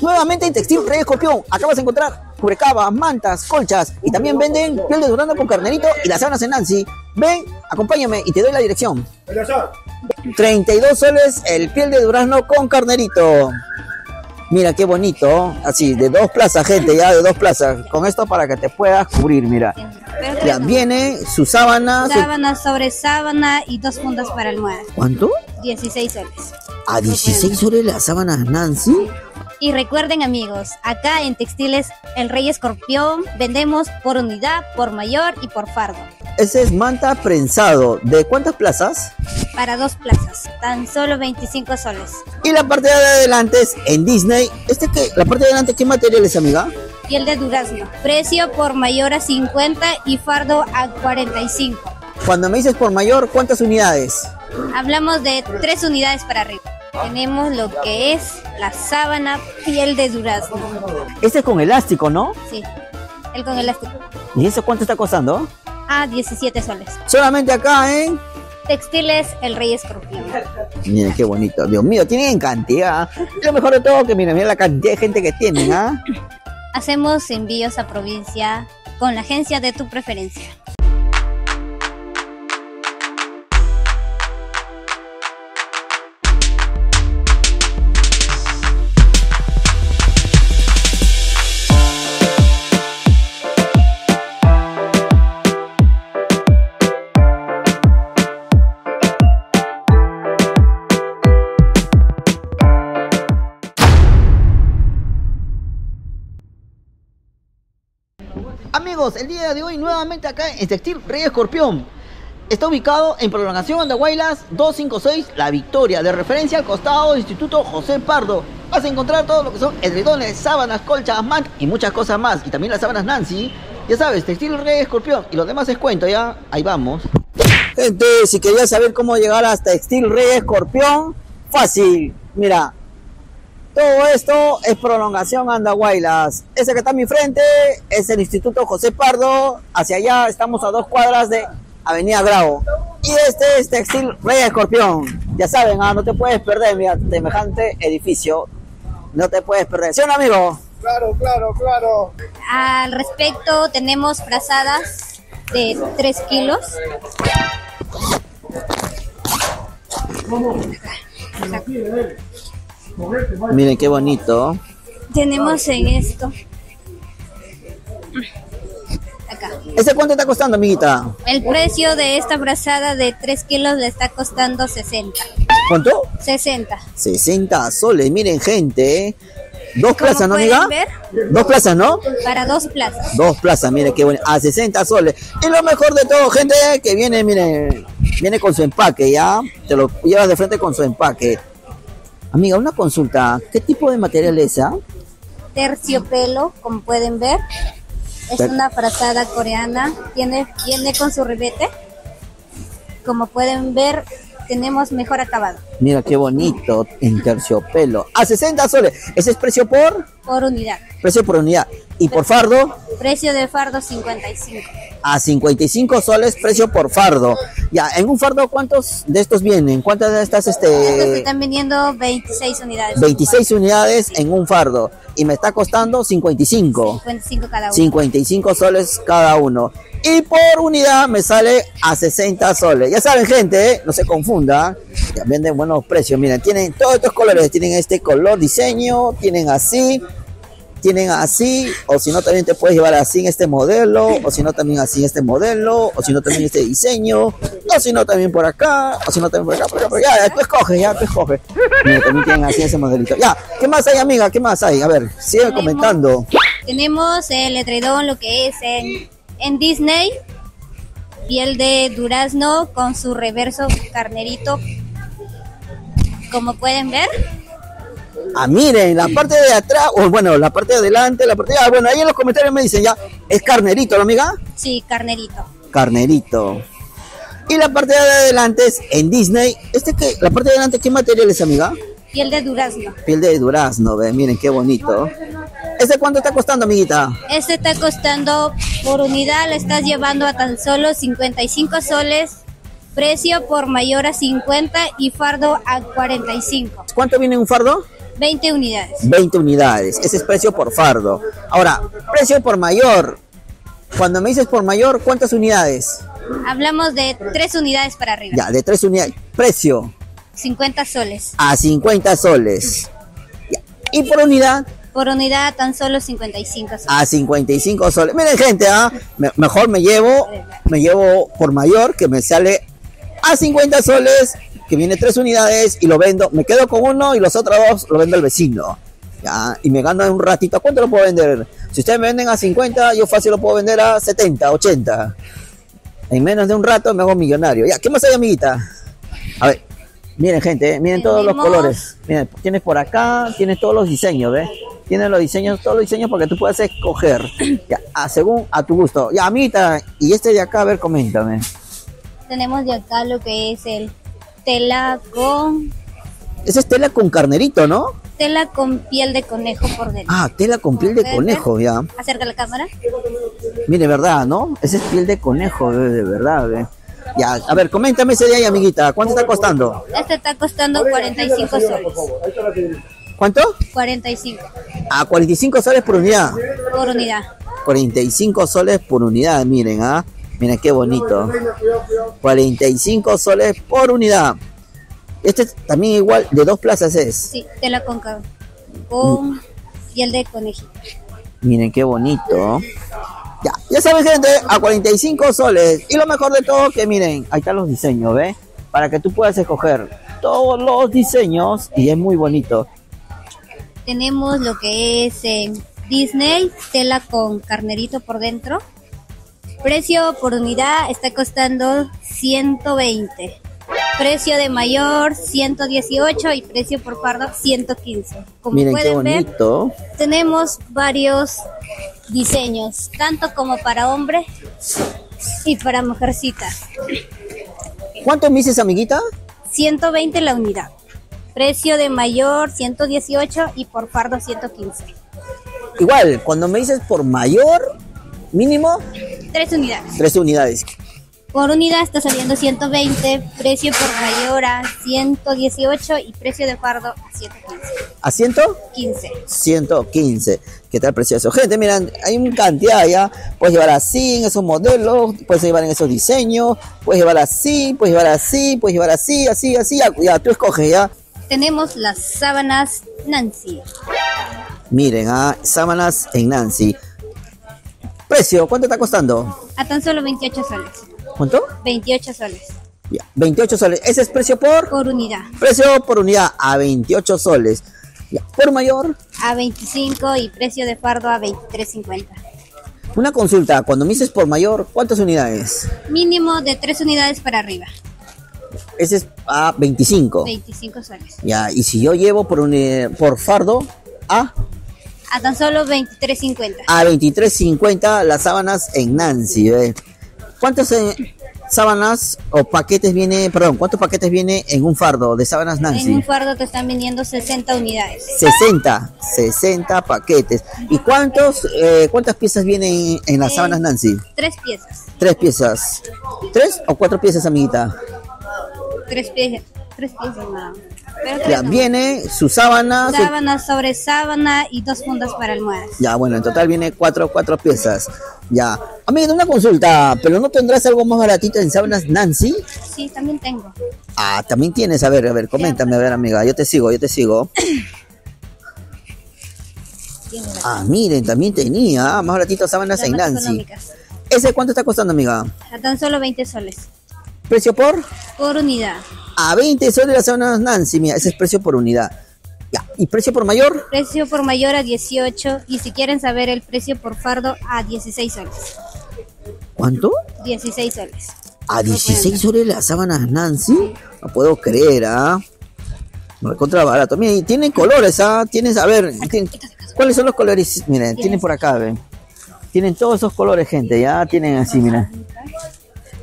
Nuevamente en Textil Rey Escorpión, acá vas a encontrar cubrecabas, mantas, colchas y también venden piel de durazno con carnerito y las sábanas en Nancy. Ven, acompáñame y te doy la dirección. 32 soles el piel de durazno con carnerito. Mira qué bonito, así, de dos plazas, gente, ya de dos plazas. Con esto para que te puedas cubrir, mira. Ya viene su sábana. su- Sábana sobre sábana y dos fundas para almohada. ¿Cuánto? 16 soles. A 16 soles las sábanas Nancy. Y recuerden amigos, acá en Textiles El Rey Escorpión vendemos por unidad, por mayor y por fardo. Ese es manta prensado. ¿De cuántas plazas? Para dos plazas, tan solo 25 soles. Y la parte de adelante es en Disney. ¿Este qué? ¿La parte de adelante qué material es, amiga? Piel de durazno. Precio por mayor a 50 y fardo a 45. Cuando me dices por mayor, ¿cuántas unidades? Hablamos de tres unidades para arriba. Tenemos lo que es la sábana piel de durazno. Este es con elástico, ¿no? Sí, el con elástico. ¿Y eso cuánto está costando? A 17 soles. Solamente acá, ¿eh? Textiles El Rey Escorpión. Miren qué bonito. Dios mío, tienen cantidad. Lo mejor de todo que miren, miren la cantidad de gente que tienen, ¿ah? Hacemos envíos a provincia con la agencia de tu preferencia. De hoy nuevamente acá en Textil Rey Escorpión. Está ubicado en prolongación Andahuaylas 256 La Victoria, de referencia al costado del Instituto José Pardo. Vas a encontrar todo lo que son edredones, sábanas, colchas, mantas y muchas cosas más. Y también las sábanas Nancy. Ya sabes, Textil Rey Escorpión. Y los demás es cuento, ya. Ahí vamos. Gente, si querías saber cómo llegar hasta Textil Rey Escorpión, fácil. Mira, todo esto es prolongación Andahuaylas. Ese que está a mi frente es el Instituto José Pardo. Hacia allá estamos a dos cuadras de Avenida Grau. Y este es Textil Rey Escorpión. Ya saben, ah, no te puedes perder, mira, semejante edificio. No te puedes perder. ¿Sí o no, amigo? Claro, claro, claro. Al respecto, tenemos frazadas de 3 kilos. Miren qué bonito. Tenemos en esto. Acá. ¿Ese cuánto está costando, amiguita? El precio de esta frazada de 3 kilos le está costando 60. ¿Cuánto? 60. 60 soles. Miren, gente. Dos plazas, ¿no, amiga? ver. Dos plazas, ¿no? Para dos plazas. Dos plazas, mire qué bueno. A 60 soles. Y lo mejor de todo, gente, que viene, mire, viene con su empaque, ¿ya? Te lo llevas de frente con su empaque. Amiga, una consulta. ¿Qué tipo de material es esa? Terciopelo, como pueden ver. Es Ter- una frazada coreana. Tiene, viene con su ribete. Como pueden ver, tenemos mejor acabado. Mira qué bonito, en terciopelo. A 60 soles. Ese es precio por Por unidad. precio por unidad. Y por fardo, Precio de fardo 55. a 55 soles, precio por fardo. Ya, en un fardo, ¿cuántos de estos vienen? ¿Cuántas de estas, Estos este, están vendiendo 26 unidades. 26 unidades en un fardo? Y me está costando 55. 55 cada uno. 55 soles cada uno. Y por unidad me sale a 60 soles. Ya saben, gente, ¿eh? no se confunda. Ya venden buenos precios. Miren, tienen todos estos colores. Tienen este color diseño, tienen así, tienen así, o si no, también te puedes llevar así en este modelo, o si no, también así en este modelo, o si no, también este diseño, o si no, también por acá, o si no, también por acá, por acá, por acá. Ya, tú escoges, ya, tú escoges. Mira, también tienen así ese modelito. Ya, ¿qué más hay, amiga? ¿Qué más hay? A ver, sigue Tenemos- comentando. Tenemos el etredón, lo que es en, en Disney. Piel de durazno con su reverso carnerito. Como pueden ver, Ah, miren, la parte de atrás, o bueno, la parte de adelante, la parte de... Ah, bueno, ahí en los comentarios me dicen ya, es carnerito, ¿no, amiga? sí, carnerito. Carnerito. Y la parte de adelante es en Disney. Este que, la parte de adelante, ¿qué material es, amiga? Piel de durazno. Piel de durazno, ve, miren qué bonito. ¿Este cuánto está costando, amiguita? Este está costando por unidad, le estás llevando a tan solo 55 soles. Precio por mayor a 50 y fardo a 45. ¿Cuánto viene un fardo? 20 unidades. 20 unidades. Ese es precio por fardo. Ahora, precio por mayor. Cuando me dices por mayor, ¿cuántas unidades? Hablamos de 3 unidades para arriba. Ya, de 3 unidades. Precio 50 soles. a 50 soles. Ya. Y por unidad Por unidad tan solo 55 soles. a 55 soles. Miren gente, ¿ah? Me- mejor me llevo, me llevo por mayor que me sale a 50 soles, que viene tres unidades y lo vendo. Me quedo con uno y los otros dos lo vendo al vecino. Ya, y me gano en un ratito. ¿A ¿Cuánto lo puedo vender? Si ustedes me venden a 50, yo fácil lo puedo vender a 70, 80. En menos de un rato me hago millonario. Ya, ¿qué más hay, amiguita? A ver, miren, gente, eh, miren todos los colores. Miren, tienes por acá, tienes todos los diseños, ¿ves? Tienes los diseños, todos los diseños para que tú puedas escoger, ya, a- según a tu gusto. Ya, amiguita, y este de acá, a ver, coméntame. Tenemos de acá lo que es el tela con Esa es tela con carnerito, ¿no? tela con piel de conejo por dentro. Ah, tela con piel de conejo, ya. Acerca la cámara. Mire, ¿verdad, no? Esa es piel de conejo, de, verdad, ¿ve? Ya, a ver, coméntame ese de ahí, amiguita. ¿Cuánto está costando? Este está costando 45 soles. ¿Cuánto? 45 A 45 soles por unidad. por unidad. 45 soles por unidad, miren, ¿ah? Miren qué bonito. 45 soles por unidad. Este es también igual, de dos plazas es. Sí, tela con, ca- con piel de conejito. Miren qué bonito. Ya, ya saben gente, a 45 soles. Y lo mejor de todo que miren, ahí están los diseños, ¿ves? Para que tú puedas escoger todos los diseños y es muy bonito. Tenemos lo que es en Disney, tela con carnerito por dentro. Precio por unidad está costando 120. Precio de mayor 118 y precio por fardo 115. Como Miren qué pueden ver, bonito. tenemos varios diseños, tanto como para hombre y para mujercita. ¿Cuánto me dices, amiguita? 120 la unidad. Precio de mayor 118 y por fardo 115. Igual, cuando me dices por mayor, mínimo, Tres unidades. tres unidades. Por unidad está saliendo 120, precio por mayor a 118 y precio de fardo a 115. ¿A ciento? 15. 115. ¿Qué tal precioso? Gente, miren, hay una cantidad ya. Puedes llevar así en esos modelos, puedes llevar en esos diseños, puedes llevar así, puedes llevar así, puedes llevar así, así, así. Ya, ya, tú escoges ya. Tenemos las sábanas Nancy. Miren, ah, sábanas en Nancy. Precio, ¿cuánto está costando? A tan solo 28 soles. ¿Cuánto? 28 soles. Ya, 28 soles. Ese es precio por Por unidad. precio por unidad a 28 soles. Ya, por mayor, A 25 y precio de fardo a 23.50. una consulta. Cuando me dices por mayor, ¿cuántas unidades? Mínimo de 3 unidades para arriba. Ese es a 25. 25 soles. Ya, y si yo llevo por, uni- por fardo a, A tan solo 23.50. a 23.50 las sábanas en Nancy. ¿ve? ¿Cuántas eh, sábanas o paquetes viene, perdón, cuántos paquetes viene en un fardo de sábanas En un Nancy? fardo te están vendiendo 60 unidades. 60, 60 paquetes. ¿Y cuántos, eh, cuántas piezas vienen en las Eh, sábanas Nancy? Tres piezas. Tres piezas. ¿Tres o cuatro piezas, amiguita? Tres piezas. Tres piezas nada. No. viene su sábana. su- Sábana sobre sábana y dos fundas para almohadas. Ya, bueno, en total viene cuatro, cuatro piezas. Ya. Amiga, una consulta, pero ¿no tendrás algo más baratito en sábanas Nancy? Sí, también tengo. Ah, también tienes. A ver, a ver, coméntame, a ver, amiga. Yo te sigo, yo te sigo. Ah, miren, también tenía. Más baratito sábanas las en Nancy. ¿Ese cuánto está costando, amiga? A tan solo 20 soles. ¿Precio por? Por unidad. A 20 soles las sábanas Nancy. Mira, ese es precio por unidad. Ya. ¿Y precio por mayor? Precio por mayor a 18 y si quieren saber el precio por fardo a 16 soles. ¿Cuánto? 16 soles. A 16 soles las sábanas Nancy. No puedo creer, ¿ah? No contra barato. Miren, y tienen colores, ¿ah? Tienes, a ver, tienen- ¿cuáles son los colores? Miren, tienen por acá, ven. Tienen todos esos colores, gente, ya tienen así, miren.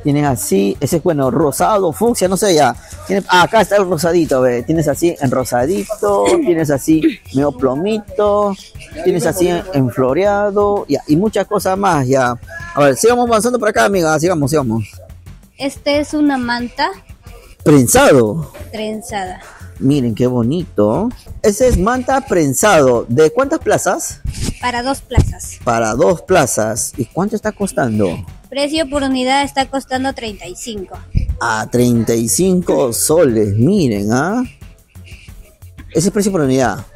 Tienen así, ese es bueno, rosado, fucsia, no sé ya. Tienen- ah, acá está el rosadito, ve. Tienes así en rosadito, tienes así medio plomito, tienes así en, en floreado, ya, y muchas cosas más, ya. A ver, sigamos avanzando por acá, amiga, sigamos, sigamos. Este es una manta Prensado. trenzada. Miren qué bonito. Ese es manta prensado. ¿De cuántas plazas? Para dos plazas. Para dos plazas. ¿Y cuánto está costando? Precio por unidad está costando 35. A 35 soles. Miren, ¿ah? Ese es precio por unidad.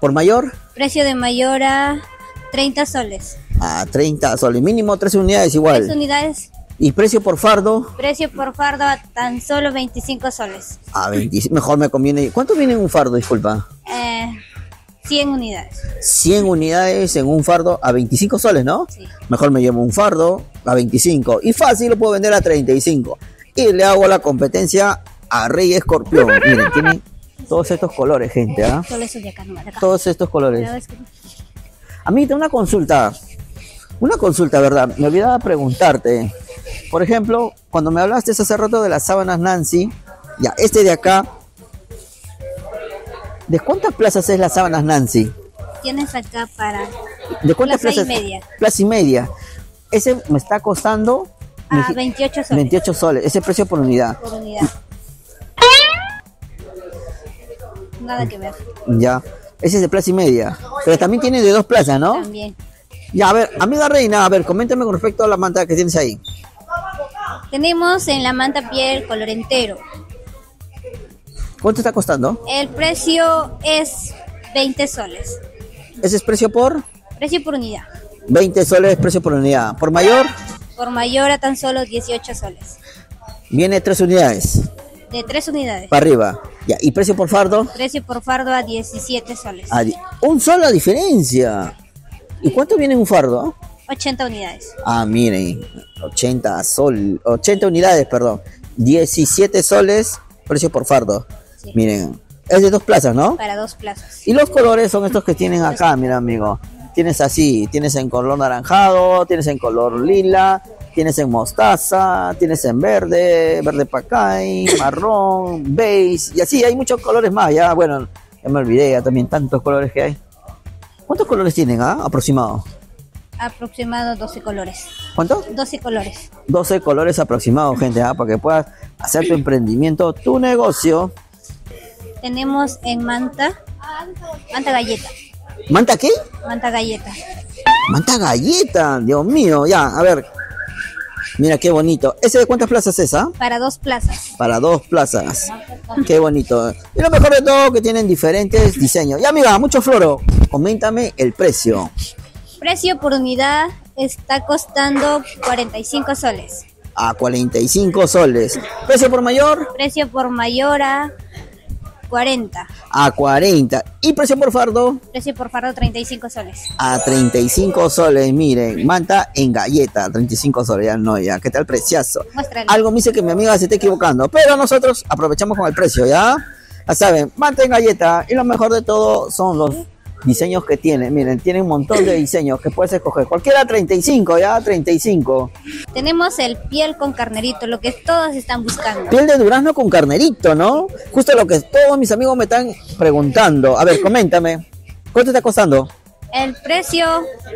¿Por mayor? Precio de mayor a 30 soles. A 30 soles. Mínimo 3 unidades igual. 3 unidades. ¿Y precio por fardo? Precio por fardo a tan solo 25 soles. A 25. Mejor me conviene. ¿Cuánto viene en un fardo, disculpa? Eh, 100 unidades. 100 unidades en un fardo a 25 soles, ¿no? Sí. Mejor me llevo un fardo a 25. Y fácil lo puedo vender a 35. Y le hago la competencia a Rey Escorpión. Miren, tiene todos estos colores, gente, ¿ah? Todos estos colores. A mí tengo una consulta. Una consulta, ¿verdad? Me olvidaba preguntarte. Por ejemplo, cuando me hablaste hace rato de las sábanas Nancy, ya, este de acá. ¿De cuántas plazas es las sábanas Nancy? Tienes acá para ¿De cuántas Plaza y media. Plaza y media. Ese me está costando me a dij- 28 soles 28 soles. Ese precio por unidad. por unidad. Nada que ver. Ya. Ese es de plaza y media. Pero también tiene de dos plazas, ¿no? También. Ya, a ver, amiga reina, a ver, coméntame con respecto a la manta que tienes ahí. Tenemos en la manta piel color entero. ¿Cuánto está costando? El precio es 20 soles. Ese es precio por Precio por unidad. 20 soles, precio por unidad. Por mayor, Por mayor a tan solo 18 soles. viene tres unidades. De 3 unidades. Para arriba. Ya, y precio por fardo, Precio por fardo a 17 soles. a di- un solo la diferencia. ¿Y cuánto viene un fardo? 80 unidades. Ah, miren, 80 sol, 80 unidades, perdón. 17 soles, precio por fardo. Sí. Miren, es de dos plazas, ¿no? Para dos plazas. Y los colores son estos que tienen acá, mira amigo. Tienes así, tienes en color naranjado, tienes en color lila, tienes en mostaza, tienes en verde, verde pacay, marrón, beige, y así hay muchos colores más, ya, bueno, ya me olvidé, ya también tantos colores que hay. ¿Cuántos colores tienen, ah? Aproximado. Aproximado 12 colores. ¿Cuántos? 12 colores. 12 colores aproximados, gente, ah, para que puedas hacer tu emprendimiento, tu negocio. Tenemos en manta. Manta galleta. ¿Manta qué? Manta galleta. Manta galleta, Dios mío, ya, a ver. Mira qué bonito. ¿Ese de cuántas plazas es, ah? Para dos plazas. Para dos plazas. Qué bonito. Y lo mejor de todo que tienen diferentes diseños. Y amiga, mucho floro. Coméntame el precio. Precio por unidad está costando 45 soles. A 45 soles. Precio por mayor Precio por mayor a 40. a 40. Y precio por fardo Precio por fardo 35 soles. a 35 soles. Miren, manta en galleta, 35 soles. Ya no, ya. ¿Qué tal preciazo? Muéstrale. Algo me dice que mi amiga se está equivocando, pero nosotros aprovechamos con el precio, ¿ya? Ya saben, manta en galleta y lo mejor de todo son los diseños que tiene. Miren, tiene un montón de diseños que puedes escoger. Cualquiera 35, ¿ya? 35. Tenemos el piel con carnerito, lo que todos están buscando. Piel de durazno con carnerito, ¿no? Justo lo que todos mis amigos me están preguntando. A ver, coméntame. ¿Cuánto está costando? El precio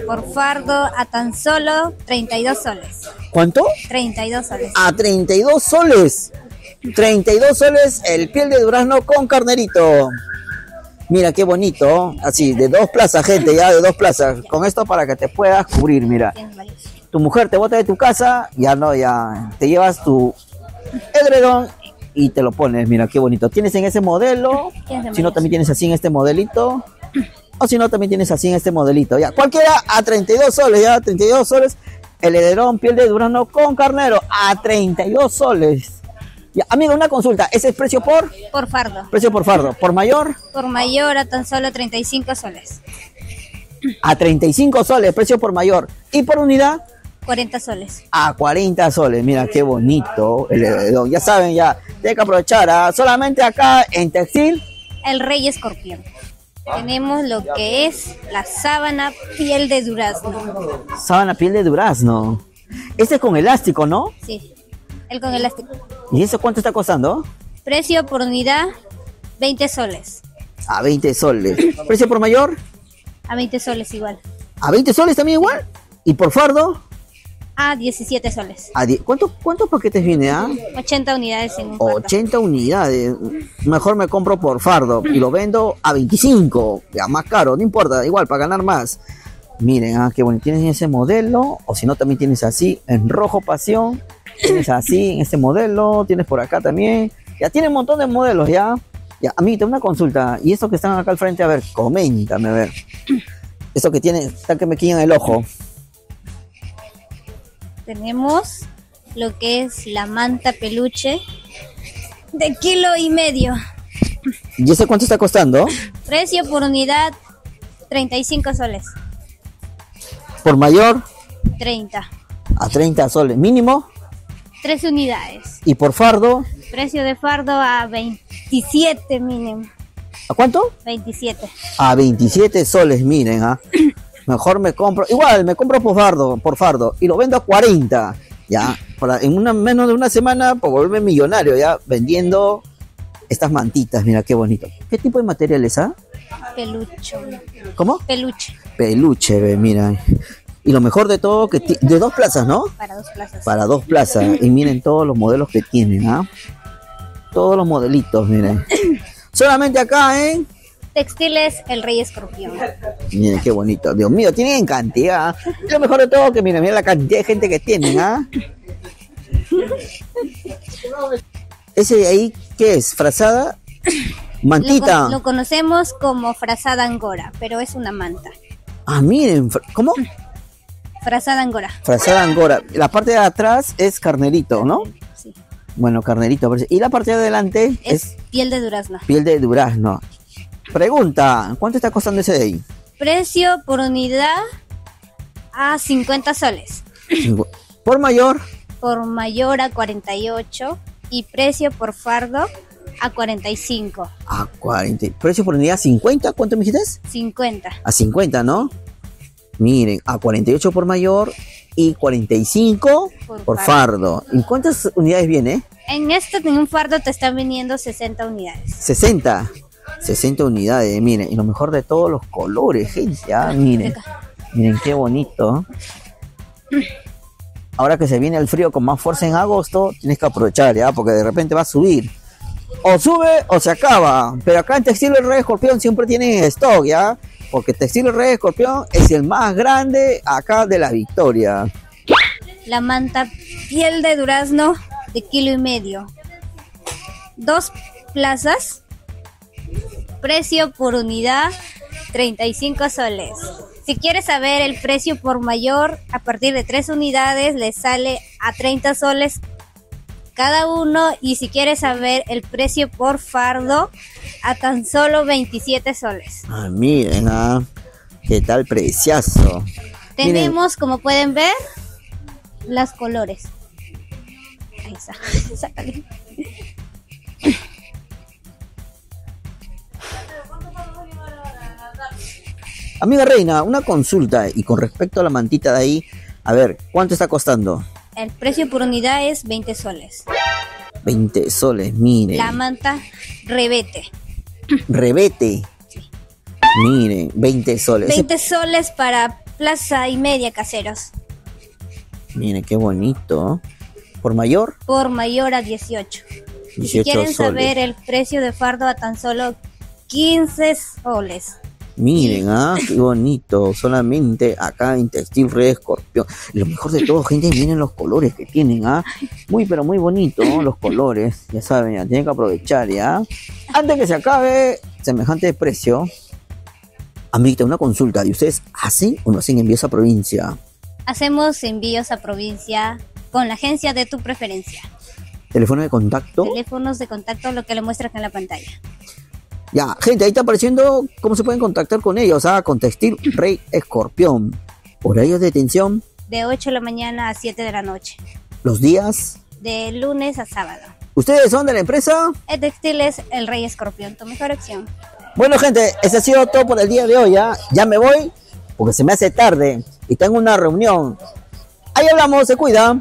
por fardo a tan solo 32 soles. ¿Cuánto? 32 soles. A 32 soles. 32 soles el piel de durazno con carnerito. Mira qué bonito, así, de dos plazas, gente, ya de dos plazas. Con esto para que te puedas cubrir, mira. Tu mujer te bota de tu casa, ya no, ya te llevas tu edredón y te lo pones, mira qué bonito. Tienes en ese modelo, si no también tienes así en este modelito, o si no también tienes así en este modelito, ya. Cualquiera a 32 soles, ya, 32 soles. El edredón, piel de durazno con carnero, a 32 soles. Ya, amigo, una consulta, ¿ese es precio por? Por fardo. Precio por fardo. ¿Por mayor? Por mayor a tan solo 35 soles. A 35 soles, precio por mayor. ¿Y por unidad? 40 soles. a 40 soles. Mira qué bonito el edredón. Ya saben, ya, tienen que aprovechar. ¿ah? Solamente acá en textil, El rey escorpión. Tenemos lo que es la sábana piel de durazno. sábana piel de durazno. Este es con elástico, ¿no? Sí. El con elástico. ¿Y eso cuánto está costando? Precio por unidad 20 soles. A 20 soles. ¿Precio por mayor? A 20 soles igual. A 20 soles también igual. ¿Y por fardo? a 17 soles. A ¿Cuántos, ¿Cuántos paquetes viene, ah? 80 unidades en un fardo. 80 unidades. Mejor me compro por fardo y lo vendo a 25. Ya más caro, no importa, igual para ganar más. Miren, ah, qué bueno. Tienes ese modelo, o si no, también tienes así, en rojo pasión. Tienes así, en este modelo. Tienes por acá también. Ya tiene un montón de modelos, ya. Ya, amiguita, una consulta. Y estos que están acá al frente, a ver, coméntame, a ver. Esto que tiene, está que me quillan el ojo. Tenemos lo que es la manta peluche de kilo y medio. ¿Y ese cuánto está costando? Precio por unidad 35 soles. Por mayor, 30. a 30 soles mínimo. 3 unidades. Y por fardo, Precio de fardo a 27 mínimo. ¿a cuánto? 27. A 27 soles, miren, ¿ah? Mejor me compro, igual me compro por fardo, por fardo y lo vendo a 40, ya, para en una menos de una semana por volverme millonario, ya, vendiendo estas mantitas, mira qué bonito. ¿Qué tipo de materiales, ah? Pelucho. ¿Cómo? Peluche. Peluche, mira. Y lo mejor de todo, que de dos plazas, ¿no? Para dos plazas. Para dos plazas. Y miren todos los modelos que tienen, ¿ah? Todos los modelitos, miren. Solamente acá, ¿eh? Textiles El Rey Escorpión. Miren qué bonito. Dios mío, tienen cantidad. Y lo mejor de todo que miren, miren la cantidad de gente que tienen, ¿ah? Ese de ahí, ¿qué es? ¿Frazada? Lo, Mantita. con- lo conocemos como frazada angora, pero es una manta. Ah, miren, ¿cómo? Frazada angora. Frazada angora. La parte de atrás es carnerito, ¿no? Sí. Bueno, carnerito. Y la parte de adelante Es, es piel de durazno. piel de durazno. Pregunta, ¿cuánto está costando ese de ahí? Precio por unidad a 50 soles. Por mayor, Por mayor a 48 y precio por fardo a 45. a 40. Precio por unidad 50, ¿cuánto me dijiste? 50. A 50, ¿no? Miren, a 48 por mayor y 45 Por por fardo. ¿Y cuántas unidades viene? En este en un fardo te están vendiendo 60 unidades. 60. 60 unidades, miren. Y lo mejor de todos los colores, gente. Ah, miren. Miren qué bonito. Ahora que se viene el frío con más fuerza en agosto, tienes que aprovechar, ¿ya? Porque de repente va a subir. O sube o se acaba. Pero acá en Textil El Rey Escorpión siempre tienen stock, ¿ya? Porque Textil Rey Escorpión es el más grande acá de la Victoria. La manta piel de durazno de kilo y medio. Dos plazas. Precio por unidad 35 soles. Si quieres saber el precio por mayor, a partir de tres unidades le sale a 30 soles cada uno. Y si quieres saber el precio por fardo, a tan solo 27 soles. Ah, miren, ah. Qué tal. Miren, Tenemos, como pueden ver, las colores. Ahí está. Sácale. Amiga Reina, una consulta. Y con respecto a la mantita de ahí, a ver, ¿cuánto está costando? El precio por unidad es 20 soles. 20 soles, miren. La manta rebete. Rebete. Miren, 20 soles. Ese- 20 soles para plaza y media caseros. Miren, qué bonito. ¿Por mayor? Por mayor a 18. Y si 18 quieren soles. saber el precio de fardo a tan solo 15 soles. Miren, ah, qué bonito. Solamente acá en Textil Red Escorpión. Y lo mejor de todo, gente, miren los colores que tienen, ah. Muy, pero muy bonito, ¿no? los colores. Ya saben, ya tienen que aprovechar, ¿ya? Antes que se acabe semejante precio. Amiguita, una consulta. ¿Y ustedes hacen o no hacen envíos a provincia? Hacemos envíos a provincia con la agencia de tu preferencia. Teléfono de contacto. Teléfonos de contacto, lo que le muestran en la pantalla. Ya, gente, ahí está apareciendo cómo se pueden contactar con ellos, ah, con Textil Rey Escorpión. Horarios de detención, De 8 de la mañana a 7 de la noche. los días. De lunes a sábado. ¿Ustedes son de la empresa? El textil es el Rey Escorpión, tu mejor opción. Bueno, gente, ese ha sido todo por el día de hoy, ¿ya? Ya me voy porque se me hace tarde y tengo una reunión. Ahí hablamos, se cuida.